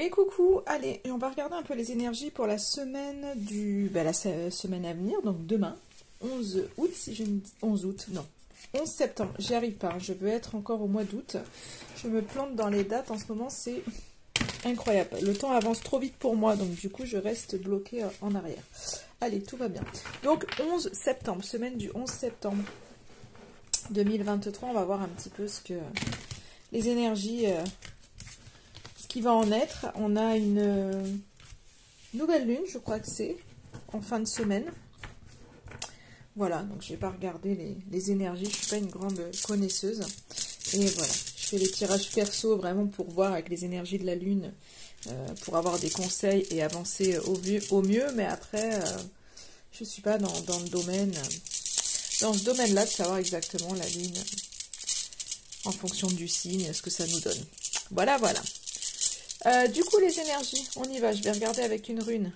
Et coucou, allez, on va regarder un peu les énergies pour la semaine du, bah, semaine à venir, donc demain, 11 août, si je ne dis 11 août, non, 11 septembre. J'y arrive pas, hein. je veux être encore au mois d'août. Je me plante dans les dates en ce moment, c'est incroyable. Le temps avance trop vite pour moi, donc du coup je reste bloqué en arrière. Allez, tout va bien. Donc 11 septembre, semaine du 11 septembre 2023, on va voir un petit peu ce que les énergies qui va en être. On a une euh, nouvelle lune, je crois que c'est, en fin de semaine. Voilà, donc je vais pas regarder les, énergies, je suis pas une grande connaisseuse. Et voilà, je fais les tirages perso vraiment pour voir avec les énergies de la lune, euh, pour avoir des conseils et avancer au, mieux. Mais après, euh, je suis pas dans, le domaine, dans ce domaine-là de savoir exactement la lune en fonction du signe, ce que ça nous donne. Voilà, voilà. Euh, du coup, les énergies, on y va. Je vais regarder avec une rune.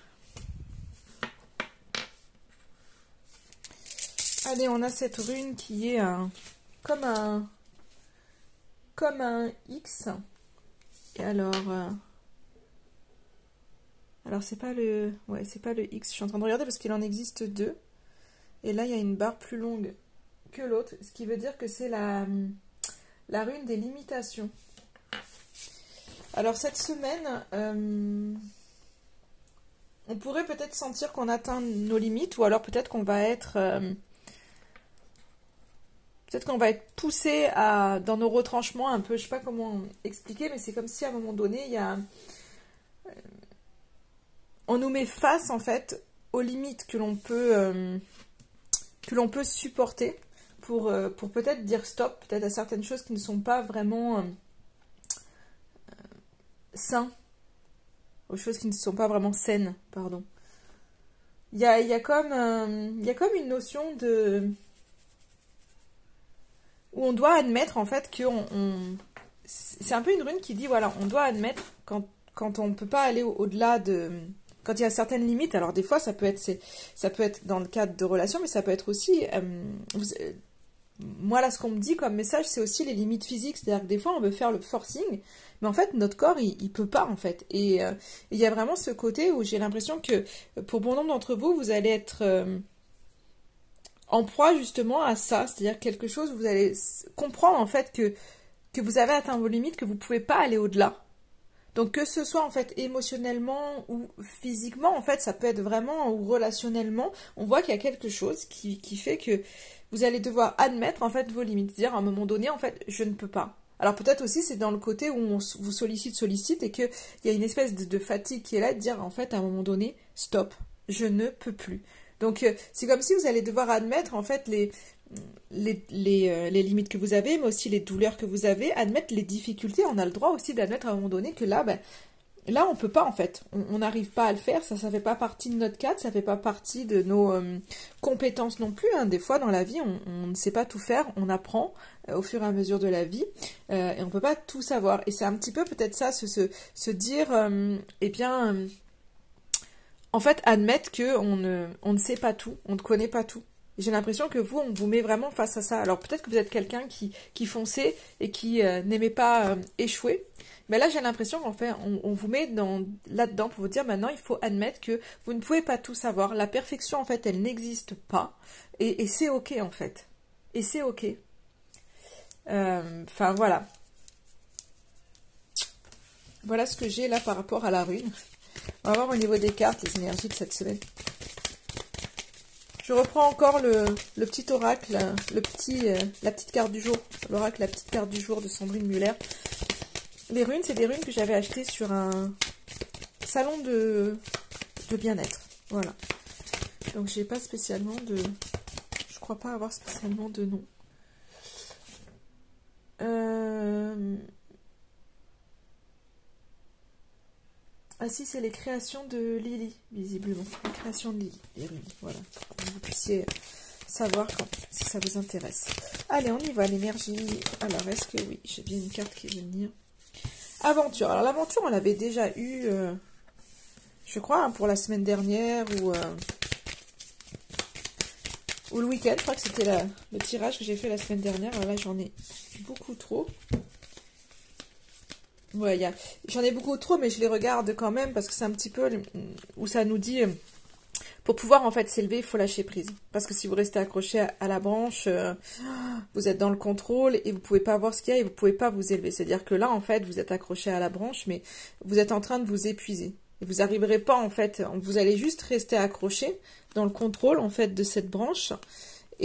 Allez, on a cette rune qui est un, comme un comme un X. Et alors, euh, alors c'est pas le, ouais, c'est pas le X. Je suis en train de regarder parce qu'il en existe deux. Et là, il y a une barre plus longue que l'autre, ce qui veut dire que c'est la la rune des limitations. Alors cette semaine, euh, on pourrait peut-être sentir qu'on atteint nos limites, ou alors peut-être qu'on va être... Euh, peut-être qu'on va être poussé à, dans nos retranchements un peu, je sais pas comment expliquer, mais c'est comme si à un moment donné, il y a... Euh, on nous met face en fait aux limites que l'on peut, que l'on peut supporter pour, pour peut-être dire stop, peut-être à certaines choses qui ne sont pas vraiment sain, aux choses qui ne sont pas vraiment saines, pardon. Il y a, y, a euh, y a comme une notion de... où on doit admettre en fait que on... c'est un peu une rune qui dit voilà, on doit admettre quand, quand on ne peut pas aller au-delà de quand il y a certaines limites, alors des fois ça peut être ça peut être dans le cadre de relations, mais ça peut être aussi euh, moi là ce qu'on me dit comme message c'est aussi les limites physiques, c'est-à-dire que des fois on veut faire le forcing, mais en fait notre corps il, peut pas en fait. Et euh, il y a vraiment ce côté où j'ai l'impression que pour bon nombre d'entre vous vous allez être euh, en proie justement à ça, c'est-à-dire quelque chose vous allez comprendre en fait que que vous avez atteint vos limites, que vous pouvez pas aller au-delà. Donc que ce soit en fait émotionnellement ou physiquement, en fait ça peut être vraiment ou relationnellement, on voit qu'il y a quelque chose qui fait que vous allez devoir admettre en fait vos limites, dire à un moment donné en fait je ne peux pas. Alors peut-être aussi c'est dans le côté où on vous sollicite, sollicite et qu'il y a une espèce de, fatigue qui est là dire en fait à un moment donné stop, je ne peux plus. Donc euh, c'est comme si vous allez devoir admettre en fait euh, les, limites que vous avez, mais aussi les douleurs que vous avez, admettre les difficultés. On a le droit aussi d'admettre à un moment donné que là, ben, Là, on peut pas en fait. On n'arrive pas à le faire. Ça, ça fait pas partie de notre cadre. Ça fait pas partie de nos euh, compétences non plus. Hein. Des fois, dans la vie, on, ne sait pas tout faire. On apprend euh, au fur et à mesure de la vie, euh, et on peut pas tout savoir. Et c'est un petit peu peut-être ça, se, se, se dire, eh bien, en fait, admettre que on ne, on ne sait pas tout, on ne connaît pas tout. J'ai l'impression que vous, on vous met vraiment face à ça. Alors peut-être que vous êtes quelqu'un qui, qui fonçait et qui n'aimait pas échouer. Mais là, j'ai l'impression qu'en fait, on, vous met là-dedans pour vous dire maintenant, il faut admettre que vous ne pouvez pas tout savoir. La perfection, en fait, elle n'existe pas. Et, c'est OK, en fait. Et c'est OK. Euh, enfin, voilà. Voilà ce que j'ai là par rapport à la rune. On va voir au niveau des cartes les énergies de cette semaine. Je reprends encore le, petit oracle, le petit, euh, la petite carte du jour. L'oracle, la petite carte du jour de Sandrine Muller. Les runes, c'est des runes que j'avais achetées sur un salon de, bien-être. Voilà. Donc j'ai pas spécialement de... Je crois pas avoir spécialement de nom. Euh... Ah si, c'est les créations de Lily, visiblement. Les créations de Lily, les runes. Voilà. Pour que vous puissiez savoir quand, si ça vous intéresse. Allez, on y va, l'énergie. Alors, est-ce que oui, j'ai bien une carte qui veut venir Aventure. Alors l'aventure, on l'avait déjà eu, euh, je crois, hein, pour la semaine dernière ou, euh, ou le week-end. Je crois que c'était le tirage que j'ai fait la semaine dernière. là, j'en ai beaucoup trop. J'en ai beaucoup trop, mais je les regarde quand même parce que c'est un petit peu où ça nous dit pour pouvoir en fait s'élever, il faut lâcher prise. Parce que si vous restez accroché à, la branche, euh, vous êtes dans le contrôle et vous pouvez pas voir ce qu'il y a et vous pouvez pas vous élever. C'est-à-dire que là, en fait, vous êtes accroché à la branche, mais vous êtes en train de vous épuiser. Et vous n'arriverez pas, en fait, vous allez juste rester accroché dans le contrôle, en fait, de cette branche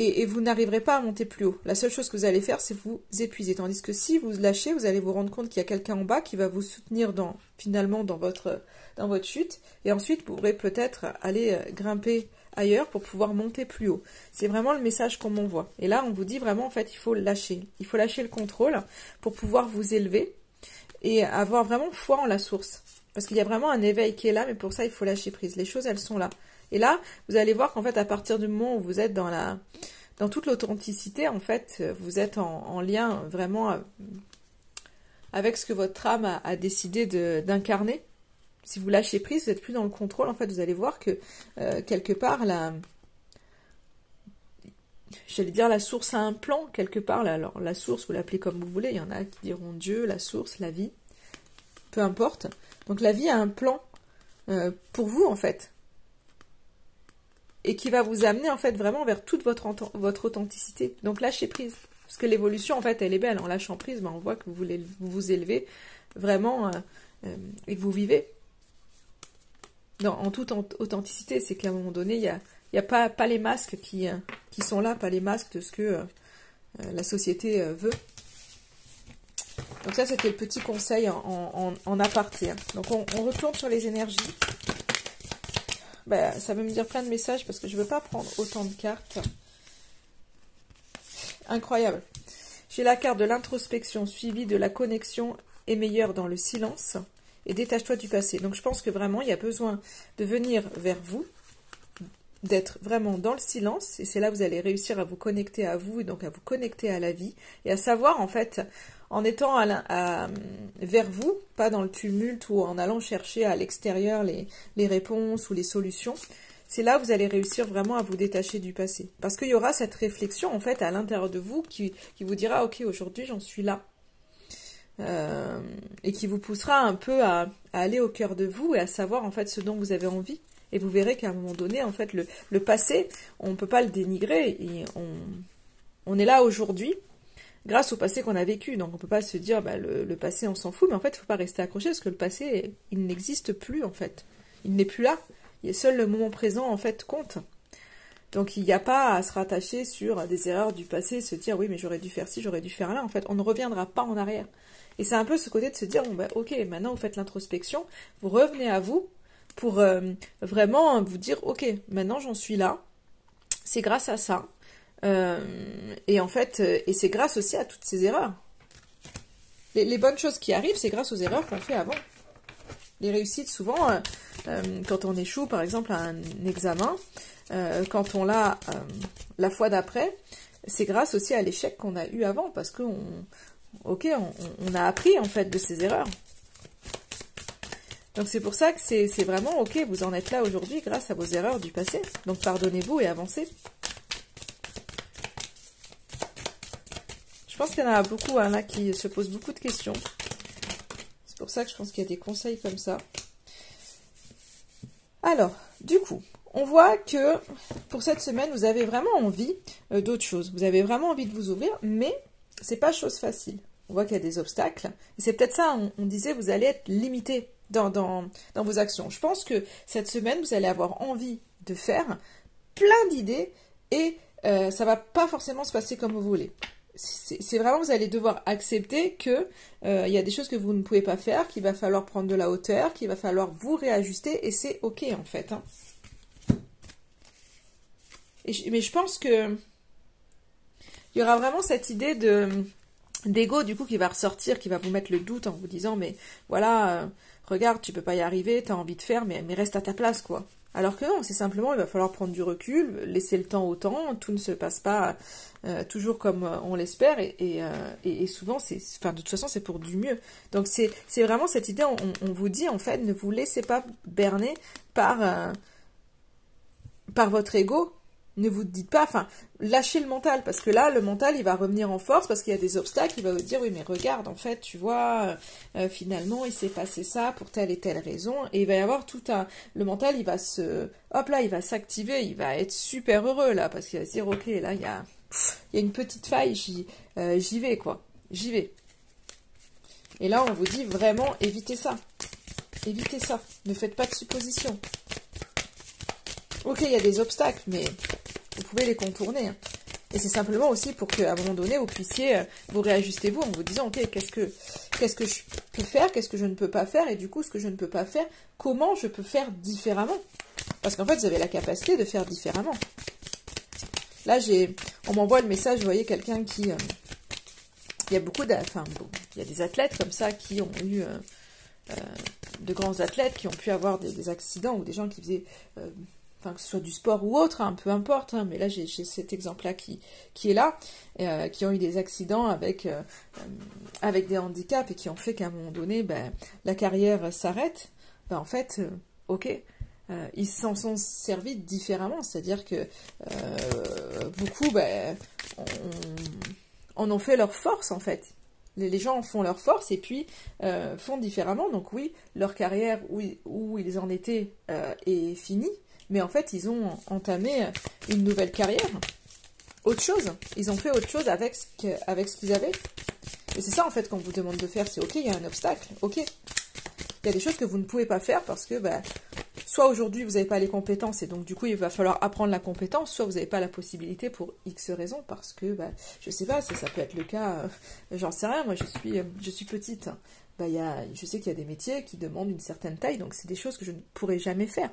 et, vous n'arriverez pas à monter plus haut. La seule chose que vous allez faire, c'est vous épuiser. Tandis que si vous lâchez, vous allez vous rendre compte qu'il y a quelqu'un en bas qui va vous soutenir finalement dans votre, dans votre chute. Et ensuite, vous pourrez peut-être aller euh, grimper ailleurs pour pouvoir monter plus haut. C'est vraiment le message qu'on m'envoie. Et là, on vous dit vraiment, en fait, il faut lâcher. Il faut lâcher le contrôle pour pouvoir vous élever et avoir vraiment foi en la source. Parce qu'il y a vraiment un éveil qui est là, mais pour ça, il faut lâcher prise. Les choses, elles sont là. Et là, vous allez voir qu'en fait, à partir du moment où vous êtes dans la, dans toute l'authenticité, en fait, vous êtes en, lien vraiment euh, avec ce que votre âme a, décidé d'incarner. Si vous lâchez prise, vous n'êtes plus dans le contrôle. En fait, vous allez voir que euh, quelque part, la, j'allais dire la source a un plan quelque part. alors la source, vous l'appelez comme vous voulez. Il y en a qui diront Dieu, la source, la vie, peu importe. Donc la vie a un plan euh, pour vous en fait et qui va vous amener en fait vraiment vers toute votre, votre authenticité. Donc lâchez prise. Parce que l'évolution en fait elle est belle. En lâchant prise, ben, on voit que vous voulez vous, élevez vraiment euh, euh, et que vous vivez. en toute authenticité, c'est qu'à un moment donné, il n'y a, a pas, pas les masques qui, euh, qui sont là, pas les masques de ce que la société veut. Donc ça, c'était le petit conseil en, en, aparté. Hein. Donc on, on retourne sur les énergies. Bah, ça veut me dire plein de messages parce que je ne veux pas prendre autant de cartes. Incroyable. J'ai la carte de l'introspection suivie de la connexion est meilleure dans le silence et détache-toi du passé. Donc je pense que vraiment il y a besoin de venir vers vous, d'être vraiment dans le silence et c'est là que vous allez réussir à vous connecter à vous et donc à vous connecter à la vie et à savoir en fait en étant vers vous, pas dans le tumulte ou en allant chercher à l'extérieur les, réponses ou les solutions, c'est là que vous allez réussir vraiment à vous détacher du passé. Parce qu'il y aura cette réflexion en fait à l'intérieur de vous qui, vous dira ok aujourd'hui j'en suis là. Euh, et qui vous poussera un peu à, aller au cœur de vous et à savoir en fait ce dont vous avez envie. Et vous verrez qu'à un moment donné, en fait, le, passé, on ne peut pas le dénigrer. Et on, on est là aujourd'hui grâce au passé qu'on a vécu. Donc on ne peut pas se dire bah, le, passé on s'en fout, mais en fait il ne faut pas rester accroché parce que le passé il n'existe plus en fait. Il n'est plus là. Est seul le moment présent en fait compte. Donc il n'y a pas à se rattacher sur des erreurs du passé, se dire oui mais j'aurais dû faire ci, j'aurais dû faire là. En fait on ne reviendra pas en arrière. Et c'est un peu ce côté de se dire bon bah, ok maintenant vous faites l'introspection, vous revenez à vous pour euh, vraiment vous dire ok maintenant j'en suis là, c'est grâce à ça, euh, et en fait, euh, et c'est grâce aussi à toutes ces erreurs. Les, bonnes choses qui arrivent, c'est grâce aux erreurs qu'on fait avant. Les réussites, souvent, euh, quand on échoue, par exemple, à un examen, quand on l'a la fois d'après, c'est grâce aussi à l'échec qu'on a eu avant, parce qu'on, ok, on, a appris en fait de ces erreurs. Donc c'est pour ça que c'est vraiment ok, vous en êtes là aujourd'hui grâce à vos erreurs du passé. Donc pardonnez-vous et avancez. Pense qu'il y en a beaucoup hein, là qui se posent beaucoup de questions. C'est pour ça que je pense qu'il y a des conseils comme ça. Alors, du coup, on voit que pour cette semaine, vous avez vraiment envie euh, d'autre chose. Vous avez vraiment envie de vous ouvrir, mais c'est pas chose facile. On voit qu'il y a des obstacles. Et c'est peut-être ça, on, disait, vous allez être limité dans, dans, dans vos actions. Je pense que cette semaine, vous allez avoir envie de faire plein d'idées et euh, ça va pas forcément se passer comme vous voulez c'est vraiment, vous allez devoir accepter que euh, il y a des choses que vous ne pouvez pas faire, qu'il va falloir prendre de la hauteur, qu'il va falloir vous réajuster, et c'est ok en fait. Hein. mais je pense que il y aura vraiment cette idée de d'ego du coup qui va ressortir, qui va vous mettre le doute en vous disant mais voilà, euh, regarde, tu peux pas y arriver, tu as envie de faire, mais, mais reste à ta place quoi. Alors que non, c'est simplement, il va falloir prendre du recul, laisser le temps au temps, tout ne se passe pas euh, toujours comme euh, on l'espère, euh, et, souvent, c'est, enfin, de toute façon, c'est pour du mieux. Donc, c'est, vraiment cette idée, on, vous dit, en fait, ne vous laissez pas berner par, par votre ego, ne vous dites pas, enfin, lâchez le mental, parce que là, le mental, il va revenir en force, parce qu'il y a des obstacles, il va vous dire, oui, mais regarde, en fait, tu vois, euh, finalement, il s'est passé ça pour telle et telle raison, et il va y avoir tout un... Le mental, il va se... Hop là, il va s'activer, il va être super heureux, là, parce qu'il va se dire, ok, là, il y a, y a une petite faille, j'y euh, j'y vais, quoi, j'y vais. Et là, on vous dit vraiment, évitez ça. Évitez ça. Ne faites pas de suppositions. Ok, il y a des obstacles, mais vous pouvez les contourner. Hein. Et c'est simplement aussi pour qu'à un moment donné, vous puissiez euh, vous réajuster vous en vous disant, ok, qu'est-ce que, que je peux faire, qu'est-ce que je ne peux pas faire, et du coup, ce que je ne peux pas faire, comment je peux faire différemment? Parce qu'en fait, vous avez la capacité de faire différemment. Là, j'ai, on m'envoie le message, vous voyez, quelqu'un qui, euh, il y a beaucoup enfin, il y a des athlètes comme ça qui ont eu euh, de grands athlètes qui ont pu avoir des, accidents ou des gens qui faisaient que ce soit du sport ou autre, hein, peu importe, hein, mais là j'ai cet exemple-là qui, qui est là, euh, qui ont eu des accidents avec, euh, euh, avec des handicaps et qui ont fait qu'à un moment donné, ben, la carrière s'arrête, ben, en fait, ok, ils s'en sont servis différemment, c'est-à-dire que beaucoup ben, en ont fait leur force en fait. Les, gens font leur force et puis font différemment. Donc oui, leur carrière où, où ils en étaient est finie, mais en fait, ils ont entamé une nouvelle carrière, autre chose. Ils ont fait autre chose avec ce qu'ils avaient. Et c'est ça, en fait, qu'on vous demande de faire. C'est OK, il y a un obstacle. OK. Il y a des choses que vous ne pouvez pas faire parce que, bah, soit aujourd'hui, vous n'avez pas les compétences et donc, du coup, il va falloir apprendre la compétence, soit vous n'avez pas la possibilité pour X raisons parce que, bah, je sais pas, ça, ça peut être le cas, euh, j'en sais rien. Moi, je suis, euh, je suis petite. Bah, y a, je sais qu'il y a des métiers qui demandent une certaine taille, donc c'est des choses que je ne pourrais jamais faire.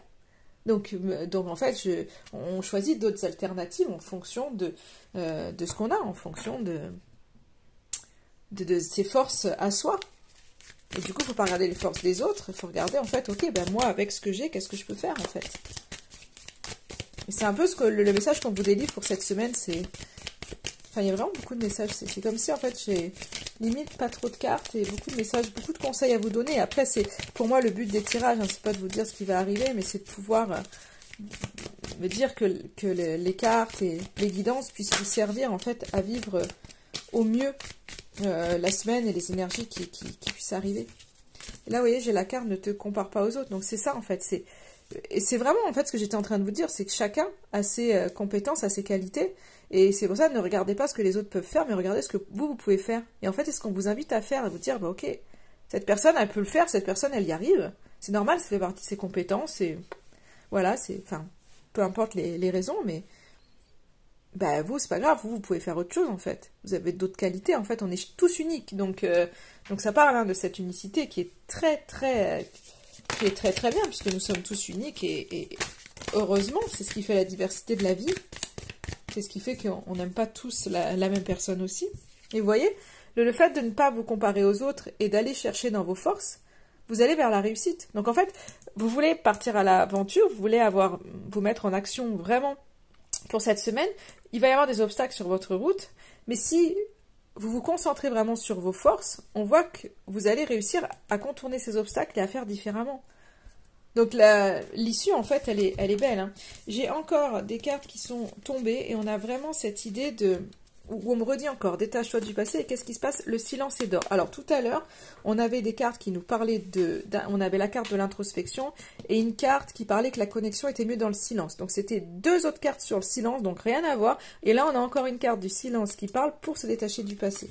Donc, euh, donc en fait, on choisit d'autres alternatives en fonction de, euh, de ce qu'on a, en fonction de, de, ses forces à soi. Et du coup, il ne faut pas regarder les forces des autres, il faut regarder en fait, ok, ben moi, avec ce que j'ai, qu'est-ce que je peux faire en fait. c'est un peu ce que le message qu'on vous délivre pour cette semaine, c'est Enfin, il y a vraiment beaucoup de messages. C'est comme si, en fait, j'ai limite pas trop de cartes et beaucoup de messages, beaucoup de conseils à vous donner. Après, c'est pour moi le but des tirages, hein, c'est pas de vous dire ce qui va arriver, mais c'est de pouvoir euh, me dire que, les cartes et les guidances puissent vous servir, en fait, à vivre au mieux euh, la semaine et les énergies qui, puissent arriver. Et là, vous voyez, j'ai la carte ne te compare pas aux autres. Donc, c'est ça, en fait. C'est et c'est vraiment, en fait, ce que j'étais en train de vous dire, c'est que chacun a ses euh, compétences, a ses qualités, et c'est pour ça, ne regardez pas ce que les autres peuvent faire, mais regardez ce que vous, vous pouvez faire. Et en fait, c'est ce qu'on vous invite à faire, à vous dire, bah, ok, cette personne, elle peut le faire, cette personne, elle y arrive. C'est normal, ça fait partie de ses compétences, et voilà, c'est, enfin, peu importe les, raisons, mais bah vous, c'est pas grave, vous, vous pouvez faire autre chose, en fait. Vous avez d'autres qualités, en fait, on est tous uniques. Donc, euh, donc ça parle hein, de cette unicité qui est très, très, qui est très, très bien, puisque nous sommes tous uniques, et heureusement, c'est ce qui fait la diversité de la vie. C'est ce qui fait qu'on n'aime pas tous la, même personne aussi. Et vous voyez, le, fait de ne pas vous comparer aux autres et d'aller chercher dans vos forces, vous allez vers la réussite. Donc en fait, vous voulez partir à l'aventure, vous voulez avoir, vous mettre en action vraiment pour cette semaine. Il va y avoir des obstacles sur votre route, mais si vous vous concentrez vraiment sur vos forces, on voit que vous allez réussir à contourner ces obstacles et à faire différemment. Donc l'issue, en fait, elle est, elle est belle. Hein. J'ai encore des cartes qui sont tombées et on a vraiment cette idée de... Où on me redit encore, détache-toi du passé et qu'est-ce qui se passe Le silence est d'or. Alors tout à l'heure, on avait des cartes qui nous parlaient de... On avait la carte de l'introspection et une carte qui parlait que la connexion était mieux dans le silence. Donc c'était deux autres cartes sur le silence, donc rien à voir. Et là, on a encore une carte du silence qui parle pour se détacher du passé.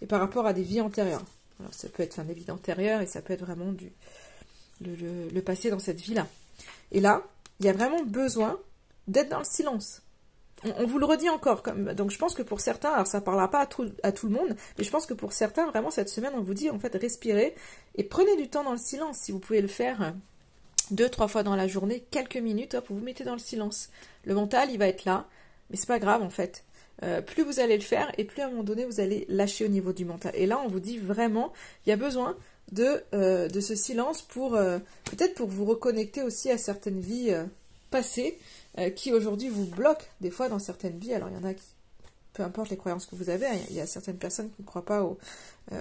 Et par rapport à des vies antérieures. Alors ça peut être un des vies antérieures et ça peut être vraiment du le, passé dans cette vie-là. Et là, il y a vraiment besoin d'être dans le silence. On, vous le redit encore. Donc je pense que pour certains, alors ça ne parlera pas à tout, le monde, mais je pense que pour certains, vraiment cette semaine, on vous dit en fait respirez et prenez du temps dans le silence. Si vous pouvez le faire deux, trois fois dans la journée, quelques minutes, hop, vous vous mettez dans le silence. Le mental, il va être là, mais c'est pas grave en fait. Euh, plus vous allez le faire et plus à un moment donné vous allez lâcher au niveau du mental. Et là, on vous dit vraiment, il y a besoin de, euh, ce silence pour euh, peut-être pour vous reconnecter aussi à certaines vies euh, qui aujourd'hui vous bloquent des fois dans certaines vies. Alors il y en a qui, peu importe les croyances que vous avez, hein, il y a certaines personnes qui ne croient pas aux,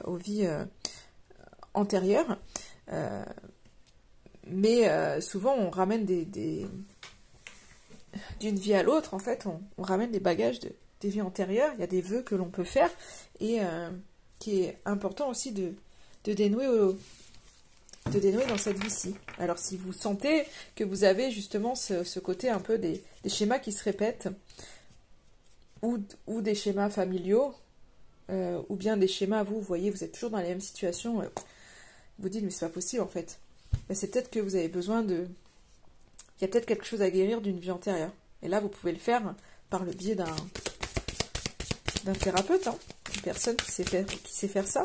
aux vies antérieures. mais souvent on ramène des, des, d'une vie à l'autre, en fait, on, ramène des bagages de, des vies antérieures. Il y a des vœux que l'on peut faire et qui est important aussi de, de dénouer de dénouer dans cette vie-ci. Alors si vous sentez que vous avez justement ce, côté un peu des, schémas qui se répètent, ou, ou des schémas familiaux, euh, ou bien des schémas, vous, vous voyez, vous êtes toujours dans la même situation, euh, vous dites, mais c'est pas possible en fait. c'est peut-être que vous avez besoin de. Il y a peut-être quelque chose à guérir d'une vie antérieure. Et là, vous pouvez le faire par le biais d'un d'un thérapeute, hein, une personne qui sait faire, qui sait faire ça.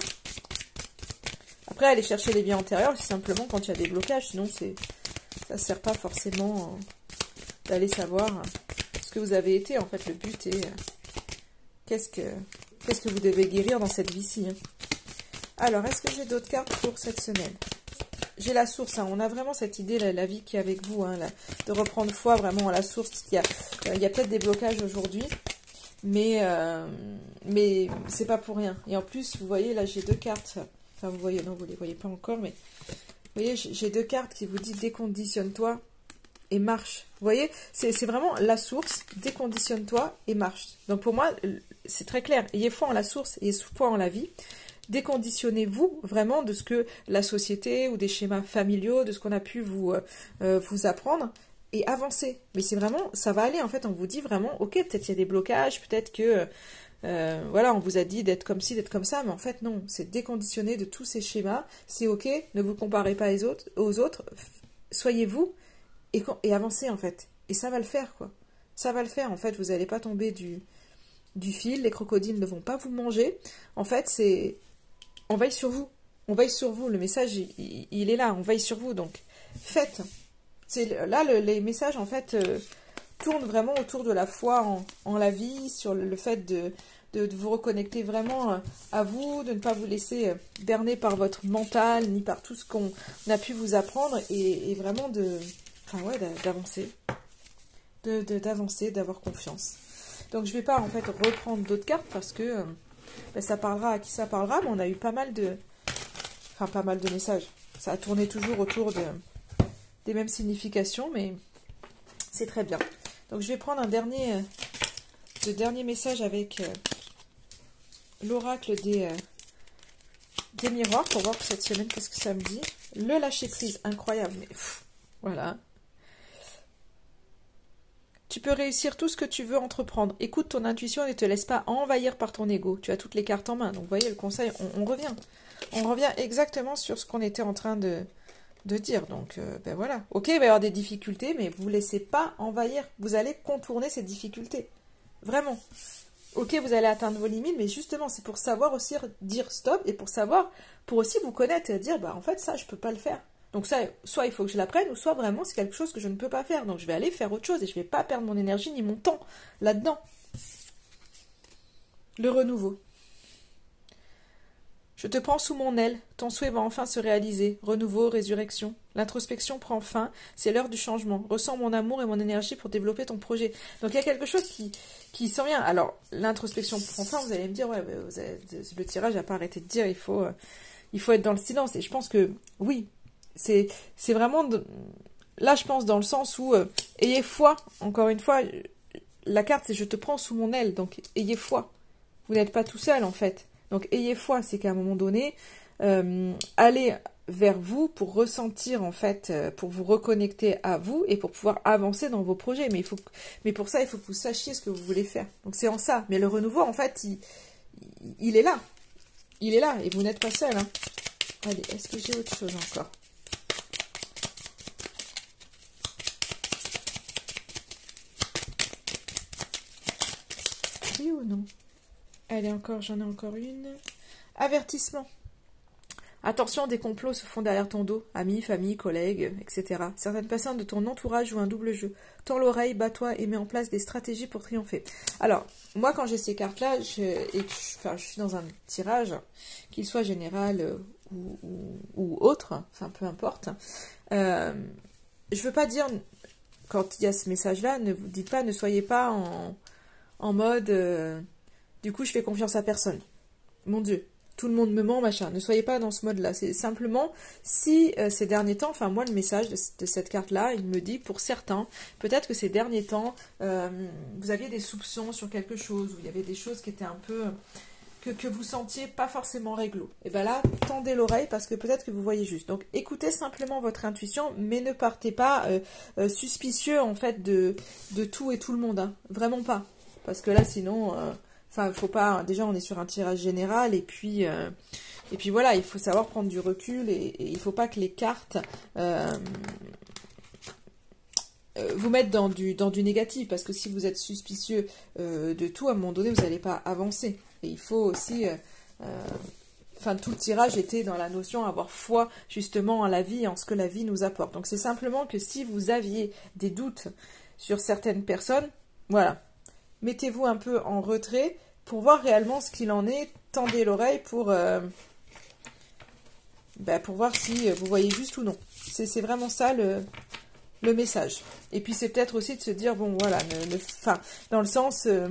Après, aller chercher les vies antérieures, c'est simplement quand il y a des blocages, sinon ça ne sert pas forcément euh, d'aller savoir ce que vous avez été. En fait, le but est qu'est-ce que que vous devez guérir dans cette vie-ci hein Alors, est-ce que j'ai d'autres cartes pour cette semaine? J'ai la source. Hein. On a vraiment cette idée, la, vie qui est avec vous, hein, de reprendre foi vraiment à la source. Il y a, a peut-être des blocages aujourd'hui, mais, euh, mais c'est pas pour rien. Et en plus, vous voyez, là, j'ai deux cartes. Enfin, vous voyez, non, vous les voyez pas encore, mais vous voyez, j'ai deux cartes qui vous disent déconditionne-toi et marche. Vous voyez, c'est vraiment la source, déconditionne-toi et marche. Donc pour moi, c'est très clair. Ayez foi en la source, ayez foi en la vie. Déconditionnez-vous vraiment de ce que la société ou des schémas familiaux, de ce qu'on a pu vous, euh, euh, vous apprendre et avancez. Mais c'est vraiment, ça va aller en fait. On vous dit vraiment, ok, peut-être il y a des blocages, peut-être que euh, voilà, on vous a dit d'être comme ci, d'être comme ça, mais en fait non, c'est déconditionner de tous ces schémas. C'est ok, ne vous comparez pas aux autres, aux autres soyez vous et, et avancez en fait. Et ça va le faire quoi. Ça va le faire en fait. Vous n'allez pas tomber du, du fil, les crocodiles ne vont pas vous manger. En fait, c'est on veille sur vous. On veille sur vous. Le message, il, est là. On veille sur vous. Donc, faites. C'est là les messages en fait euh, tournent vraiment autour de la foi en, la vie, sur le, fait de, de, vous reconnecter vraiment euh, à vous, de ne pas vous laisser euh, berner par votre mental ni par tout ce qu'on a pu vous apprendre et, vraiment de, enfin ouais, d'avancer, d'avancer, d'avoir confiance. Donc je vais pas en fait reprendre d'autres cartes parce que euh, ben, ça parlera à qui ça parlera, mais on a eu pas mal de, enfin pas mal de messages. Ça a tourné toujours autour de des mêmes significations, mais c'est très bien. Donc je vais prendre un dernier, euh, message avec euh, l'oracle des, des miroirs pour voir cette semaine qu'est-ce que ça me dit. Le lâcher prise, incroyable, mais voilà. Tu peux réussir tout ce que tu veux entreprendre. Écoute ton intuition et ne te laisse pas envahir par ton ego. Tu as toutes les cartes en main. Donc, vous voyez, le conseil, on, revient. On revient exactement sur ce qu'on était en train de, de dire. Donc, euh, ben voilà. Ok, il va y avoir des difficultés, mais vous laissez pas envahir. Vous allez contourner ces difficultés. Vraiment. Ok, vous allez atteindre vos limites, mais justement, c'est pour savoir aussi dire stop et pour savoir, pour aussi vous connaître et dire, bah en fait, ça, je peux pas le faire. Donc ça, soit il faut que je l'apprenne, ou soit vraiment c'est quelque chose que je ne peux pas faire. Donc je vais aller faire autre chose et je vais pas perdre mon énergie ni mon temps là-dedans. Le renouveau. Je te prends sous mon aile, ton souhait va enfin se réaliser. Renouveau, résurrection. L'introspection prend fin, c'est l'heure du changement. Ressens mon amour et mon énergie pour développer ton projet. Donc il y a quelque chose qui, qui sent bien. Alors, l'introspection prend fin, vous allez me dire, ouais, le tirage n'a pas arrêté de dire, il faut, euh, il faut être dans le silence. Et je pense que oui, c'est vraiment là je pense dans le sens où euh, ayez foi encore une fois la carte c'est je te prends sous mon aile donc ayez foi vous n'êtes pas tout seul en fait donc ayez foi c'est qu'à un moment donné euh, allez vers vous pour ressentir en fait euh, pour vous reconnecter à vous et pour pouvoir avancer dans vos projets. Mais pour ça il faut que vous sachiez ce que vous voulez faire. Donc c'est en ça. Mais le renouveau en fait il, est là. Il est là et vous n'êtes pas seul hein. allez est-ce que j'ai autre chose encore? Ou non? Allez, encore, j'en ai encore une. Avertissement. Attention, des complots se font derrière ton dos, amis, famille, collègues, etc. Certaines personnes de ton entourage jouent un double jeu. Tends l'oreille, bats-toi et mets en place des stratégies pour triompher. Alors, moi, quand j'ai ces cartes-là, je, suis dans un tirage, qu'il soit général euh, ou, autre, enfin, peu importe, euh, je veux pas dire, quand il y a ce message-là, ne vous dites pas, ne soyez pas en en mode euh, du coup je fais confiance à personne. Mon Dieu. tout le monde me ment, machin. Ne soyez pas dans ce mode-là. C'est simplement si euh, ces derniers temps, enfin moi le message de, cette carte-là, il me dit pour certains, peut-être que ces derniers temps, euh, vous aviez des soupçons sur quelque chose, ou il y avait des choses qui étaient un peu que, que vous sentiez pas forcément réglo. Et bien là, tendez l'oreille parce que peut-être que vous voyez juste. Donc écoutez simplement votre intuition, mais ne partez pas euh, suspicieux en fait de, tout et tout le monde. Hein. Vraiment pas. Parce que là sinon Enfin, faut pas. Déjà, on est sur un tirage général et puis. Euh, et puis voilà, il faut savoir prendre du recul et, il il faut pas que les cartes euh, euh, vous mettent dans du, dans du négatif parce que si vous êtes suspicieux de tout, à un moment donné, vous n'allez pas avancer. Et il faut aussi. Enfin, tout le tirage était dans la notion avoir foi justement en la vie, en ce que la vie nous apporte. Donc c'est simplement que si vous aviez des doutes sur certaines personnes, voilà, mettez-vous un peu en retrait pour voir réellement ce qu'il en est, tendez l'oreille pour, euh, ben, pour voir si vous voyez juste ou non. C'est vraiment ça le, le message. Et puis c'est peut-être aussi de se dire, bon voilà, dans le sens euh,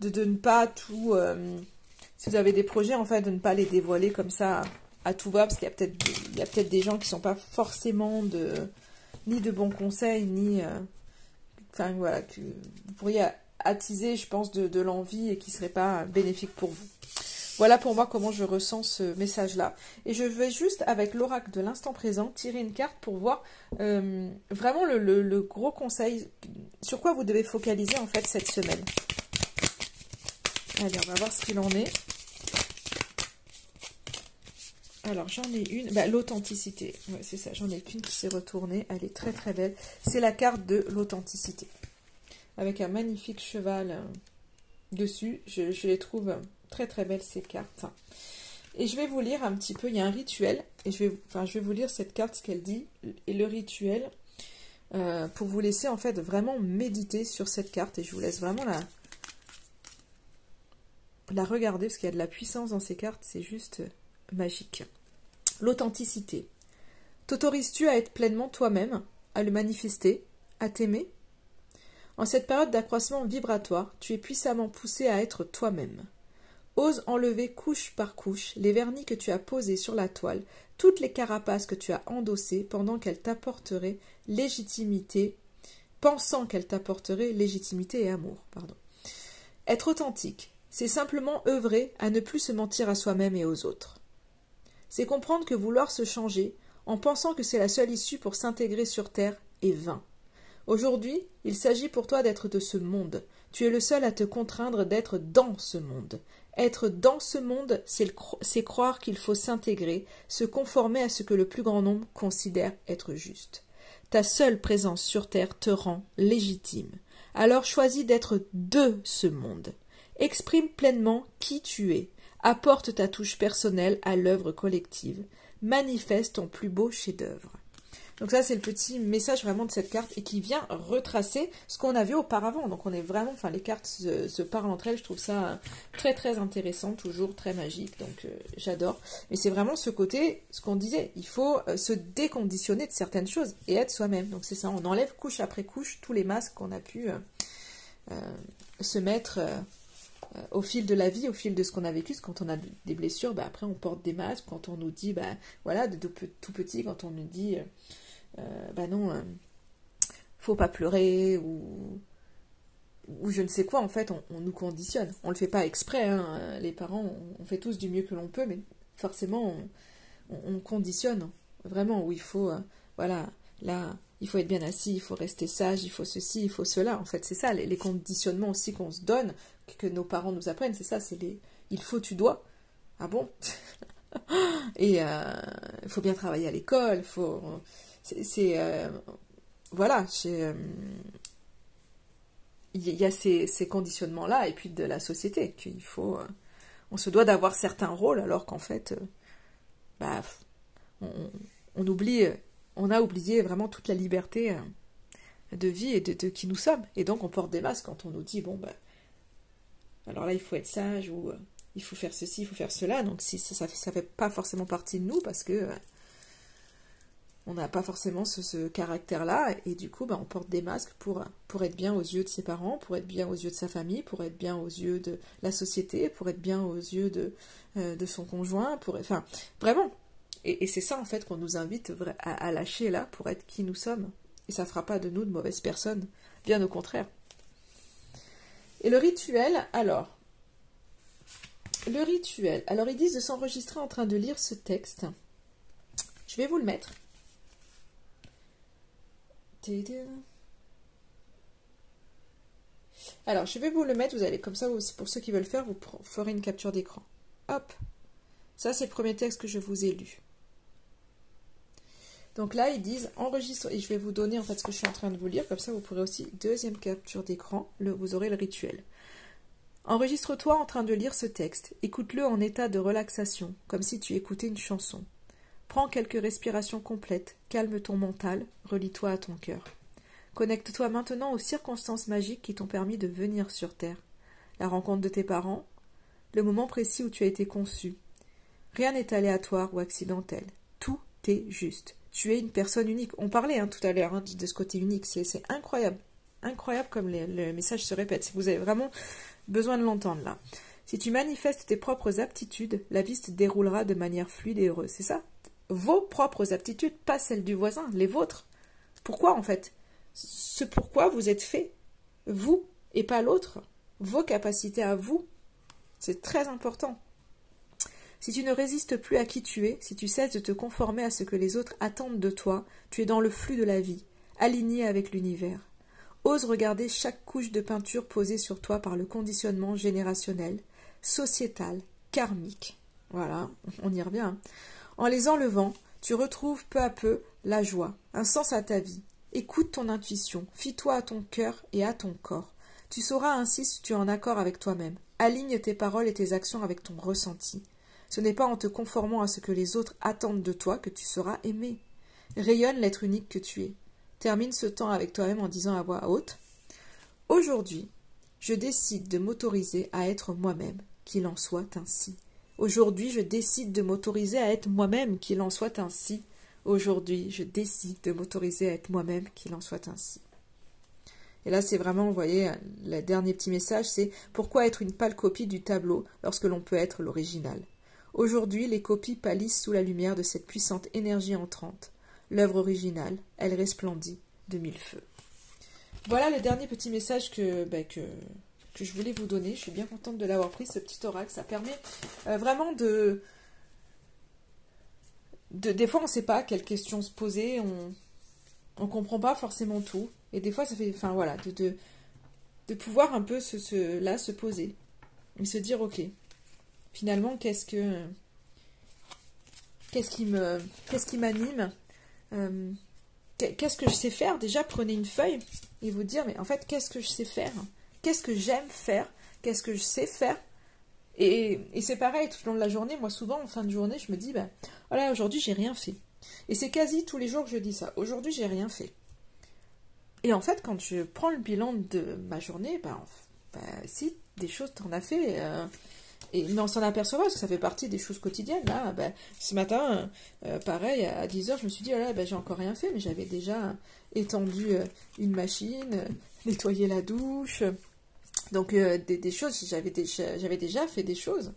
de, de, ne pas tout... Euh, si vous avez des projets, en fait, de ne pas les dévoiler comme ça à tout va, parce qu'il y a peut-être peut des gens qui ne sont pas forcément de ni de bons conseils, ni... enfin voilà, que vous pourriez attiser, je pense, de, l'envie et qui ne serait pas bénéfique pour vous. Voilà pour moi comment je ressens ce message-là. Et je vais juste, avec l'oracle de l'instant présent, tirer une carte pour voir euh, vraiment le, gros conseil sur quoi vous devez focaliser en fait cette semaine. Allez, on va voir ce qu'il en est. Alors, j'en ai une. Bah, l'authenticité. c'est ça, j'en ai qu'une qui s'est retournée. Elle est très très belle. C'est la carte de l'authenticité avec un magnifique cheval euh, dessus. Je, les trouve très très belles ces cartes. Et je vais vous lire un petit peu, il y a un rituel, et je vais, vous lire cette carte, ce qu'elle dit, et le rituel, euh, pour vous laisser en fait vraiment méditer sur cette carte, et je vous laisse vraiment la, la regarder, parce qu'il y a de la puissance dans ces cartes, c'est juste magique. L'authenticité. T'autorises-tu à être pleinement toi-même, à le manifester, à t'aimer en cette période d'accroissement vibratoire, tu es puissamment poussé à être toi-même. Ose enlever couche par couche les vernis que tu as posés sur la toile, toutes les carapaces que tu as endossées pendant qu'elles t'apporteraient légitimité, pensant qu'elles t'apporteraient légitimité et amour. Pardon. Être authentique, c'est simplement œuvrer à ne plus se mentir à soi-même et aux autres. C'est comprendre que vouloir se changer, en pensant que c'est la seule issue pour s'intégrer sur Terre, est vain. Aujourd'hui, il s'agit pour toi d'être de ce monde. Tu es le seul à te contraindre d'être dans ce monde. Être dans ce monde, c'est croire qu'il faut s'intégrer, se conformer à ce que le plus grand nombre considère être juste. Ta seule présence sur Terre te rend légitime. Alors choisis d'être de ce monde. Exprime pleinement qui tu es. Apporte ta touche personnelle à l'œuvre collective. Manifeste ton plus beau chef-d'œuvre. Donc ça, c'est le petit message vraiment de cette carte et qui vient retracer ce qu'on a vu auparavant. Donc on est vraiment, enfin les cartes se, parlent entre elles. Je trouve ça très très intéressant, toujours très magique. Donc euh, j'adore. Mais c'est vraiment ce côté, ce qu'on disait, il faut euh, se déconditionner de certaines choses et être soi-même. Donc c'est ça, on enlève couche après couche tous les masques qu'on a pu euh, se mettre au fil de la vie, au fil de ce qu'on a vécu, quand on a des blessures, bah, après on porte des masques, quand on nous dit, bah, voilà, de, tout petit, quand on nous dit, bah non, euh, faut pas pleurer ou ou je ne sais quoi, en fait, on, nous conditionne. On le fait pas exprès, hein. les parents, on, fait tous du mieux que l'on peut, mais forcément, on, conditionne, vraiment, où il faut, euh, voilà, là, il faut être bien assis, il faut rester sage, il faut ceci, il faut cela, en fait, c'est ça, les, conditionnements aussi qu'on se donne, que nos parents nous apprennent, c'est ça, c'est les il faut, tu dois. Ah bon? Et il faut bien travailler à l'école, il faut c'est euh, voilà, euh, il y a ces, conditionnements là et puis de la société qu'il faut euh, on se doit d'avoir certains rôles alors qu'en fait bah, on, oublie on a oublié vraiment toute la liberté de vie et de, qui nous sommes. Et donc on porte des masques quand on nous dit bon bah alors là il faut être sage ou il faut faire ceci il faut faire cela. Donc si ça, ça, ça fait pas forcément partie de nous parce que on n'a pas forcément ce, caractère-là, et du coup, bah, on porte des masques pour, être bien aux yeux de ses parents, pour être bien aux yeux de sa famille, pour être bien aux yeux de la société, pour être bien aux yeux de, euh, son conjoint, pour, enfin, vraiment. Et, c'est ça, en fait, qu'on nous invite à, à, lâcher là pour être qui nous sommes. Et ça ne fera pas de nous de mauvaises personnes, bien au contraire. Et le rituel, alors, le rituel. Alors, ils disent de s'enregistrer en train de lire ce texte. Je vais vous le mettre. Alors, je vais vous le mettre, vous allez comme ça, pour ceux qui veulent faire, vous ferez une capture d'écran. Hop. Ça, c'est le premier texte que je vous ai lu. Donc là, ils disent enregistre, et je vais vous donner en fait ce que je suis en train de vous lire, comme ça vous pourrez aussi, deuxième capture d'écran, vous aurez le rituel. Enregistre-toi en train de lire ce texte, écoute-le en état de relaxation, comme si tu écoutais une chanson. Prends quelques respirations complètes, calme ton mental, relie-toi à ton cœur. Connecte-toi maintenant aux circonstances magiques qui t'ont permis de venir sur Terre. La rencontre de tes parents, le moment précis où tu as été conçu. Rien n'est aléatoire ou accidentel. Tout est juste. Tu es une personne unique. On parlait hein, tout à l'heure hein, de ce côté unique. C'est incroyable. Incroyable comme le message se répète. Vous avez vraiment besoin de l'entendre là. Si tu manifestes tes propres aptitudes, la vie se déroulera de manière fluide et heureuse. C'est ça? Vos propres aptitudes, pas celles du voisin, les vôtres. Pourquoi en fait? Ce pourquoi vous êtes fait, vous et pas l'autre, vos capacités à vous. C'est très important. Si tu ne résistes plus à qui tu es, si tu cesses de te conformer à ce que les autres attendent de toi, tu es dans le flux de la vie, aligné avec l'univers. Ose regarder chaque couche de peinture posée sur toi par le conditionnement générationnel, sociétal, karmique. Voilà, on y revient. En les enlevant, tu retrouves peu à peu la joie, un sens à ta vie. Écoute ton intuition, fie-toi à ton cœur et à ton corps. Tu sauras ainsi si tu es en accord avec toi-même. Aligne tes paroles et tes actions avec ton ressenti. Ce n'est pas en te conformant à ce que les autres attendent de toi que tu seras aimé. Rayonne l'être unique que tu es. Termine ce temps avec toi-même en disant à voix haute Aujourd'hui, je décide de m'autoriser à être moi-même, qu'il en soit ainsi. Aujourd'hui, je décide de m'autoriser à être moi-même, qu'il en soit ainsi. Aujourd'hui, je décide de m'autoriser à être moi-même, qu'il en soit ainsi. Et là, c'est vraiment, vous voyez, le dernier petit message, c'est pourquoi être une pâle copie du tableau lorsque l'on peut être l'original? Aujourd'hui, les copies pâlissent sous la lumière de cette puissante énergie entrante. L'œuvre originale, elle resplendit de mille feux. Voilà le dernier petit message que, ben, que, que je voulais vous donner. Je suis bien contente de l'avoir pris, ce petit oracle. Ça permet euh, vraiment de, de... Des fois, on ne sait pas quelles questions se poser. On ne comprend pas forcément tout. Et des fois, ça fait... Enfin, voilà, de, de, pouvoir un peu se, là se poser. Et se dire, ok, finalement, qu'est-ce que... Qu'est-ce qui me... Qu'est-ce qui m'anime euh, Qu'est-ce que je sais faire? Déjà, prenez une feuille et vous dire, mais en fait, qu'est-ce que je sais faire? Qu'est-ce que j'aime faire Qu'est-ce que je sais faire Et, c'est pareil tout au long de la journée. Moi, souvent, en fin de journée, je me dis, ben voilà, aujourd'hui, j'ai rien fait. Et c'est quasi tous les jours que je dis ça. Aujourd'hui, j'ai rien fait. Et en fait, quand je prends le bilan de ma journée, ben, ben si, des choses, t'en as fait. Euh, et, mais on s'en aperçoit parce que ça fait partie des choses quotidiennes. Là, ben, ce matin, euh, pareil, à 10h, je me suis dit, oh là, ben, j'ai encore rien fait, mais j'avais déjà étendu euh, une machine, nettoyé la douche, donc euh, des, choses, j'avais déjà, j'avais déjà fait des choses.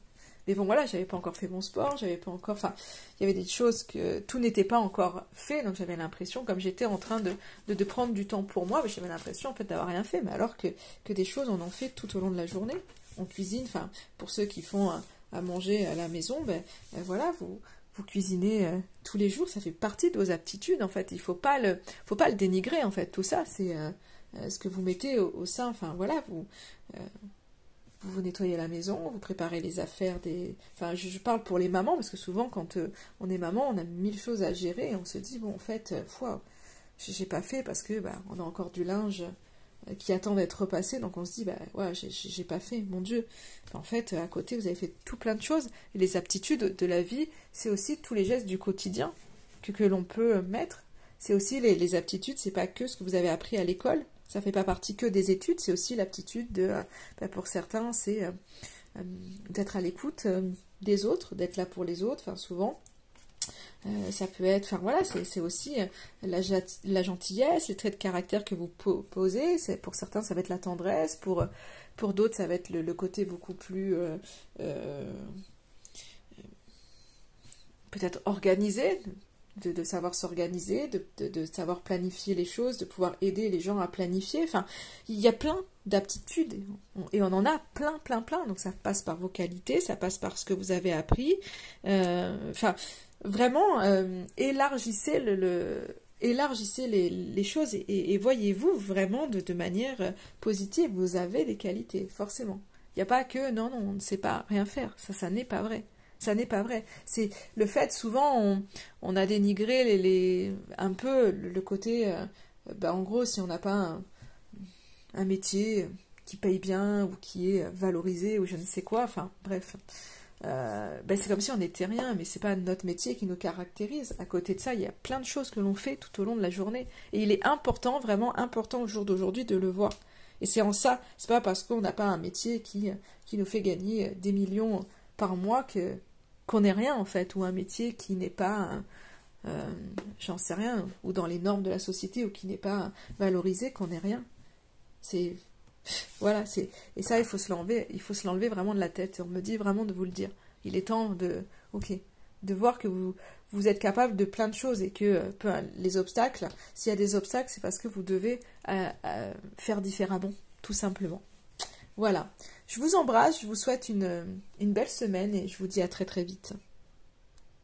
Mais bon voilà, j'avais pas encore fait mon sport, j'avais pas encore, enfin, il y avait des choses que tout n'était pas encore fait, donc j'avais l'impression, comme j'étais en train de, de, prendre du temps pour moi, j'avais l'impression en fait d'avoir rien fait, mais alors que, que des choses on en fait tout au long de la journée. On cuisine, enfin, pour ceux qui font à, manger à la maison, ben, ben, voilà, vous, vous cuisinez euh, tous les jours, ça fait partie de vos aptitudes en fait. Il faut pas faut pas le dénigrer en fait. Tout ça, c'est euh, euh, ce que vous mettez au, sein. Enfin voilà, vous, euh, vous nettoyez la maison, vous préparez les affaires des. Enfin, je, parle pour les mamans parce que souvent quand euh, on est maman, on a mille choses à gérer et on se dit bon en fait, foi, j'ai pas fait parce que bah, on a encore du linge qui attend d'être repassé, donc on se dit bah ouais j'ai pas fait, mon Dieu. en fait, à côté vous avez fait tout plein de choses et les aptitudes de la vie, c'est aussi tous les gestes du quotidien que, que l'on peut mettre. C'est aussi les, les aptitudes, c'est pas que ce que vous avez appris à l'école, ça fait pas partie que des études, c'est aussi l'aptitude de, euh, bah, pour certains, c'est euh, euh, d'être à l'écoute des autres, d'être là pour les autres, enfin souvent. Ça peut être, enfin voilà, c'est aussi la, gentillesse, les traits de caractère que vous posez. Pour certains, ça va être la tendresse. Pour, pour d'autres, ça va être le, côté beaucoup plus peut-être organisé, de, savoir s'organiser, de, savoir planifier les choses, de pouvoir aider les gens à planifier. Enfin, il y a plein d'aptitudes et on en a plein, plein, plein. Donc ça passe par vos qualités, ça passe par ce que vous avez appris. enfin, vraiment euh, élargissez le, élargissez les, choses et, voyez-vous vraiment de, manière positive. Vous avez des qualités, forcément. Il n'y a pas que non, non, on ne sait pas rien faire. Ça, ça n'est pas vrai. Ça n'est pas vrai. C'est le fait, souvent, on, a dénigré les, un peu le, côté, euh, bah, en gros, si on n'a pas un, métier qui paye bien ou qui est valorisé ou je ne sais quoi, enfin, bref. Ben c'est comme si on n'était rien, mais c'est pas notre métier qui nous caractérise. À côté de ça, il y a plein de choses que l'on fait tout au long de la journée, et il est important, vraiment important au jour d'aujourd'hui de le voir. Et c'est en ça, c'est pas parce qu'on n'a pas un métier qui, qui nous fait gagner des millions par mois que qu'on n'est rien en fait, ou un métier qui n'est pas, euh, j'en sais rien, ou dans les normes de la société, ou qui n'est pas valorisé, qu'on n'est rien. C'est voilà, c'est et ça il faut se l'enlever, il faut se l'enlever vraiment de la tête. On me dit vraiment de vous le dire. Il est temps de, ok, de voir que vous êtes capable de plein de choses et que peu, les obstacles, s'il y a des obstacles, c'est parce que vous devez euh, euh, faire différemment, tout simplement. Voilà. Je vous embrasse, je vous souhaite une, belle semaine et je vous dis à très très vite.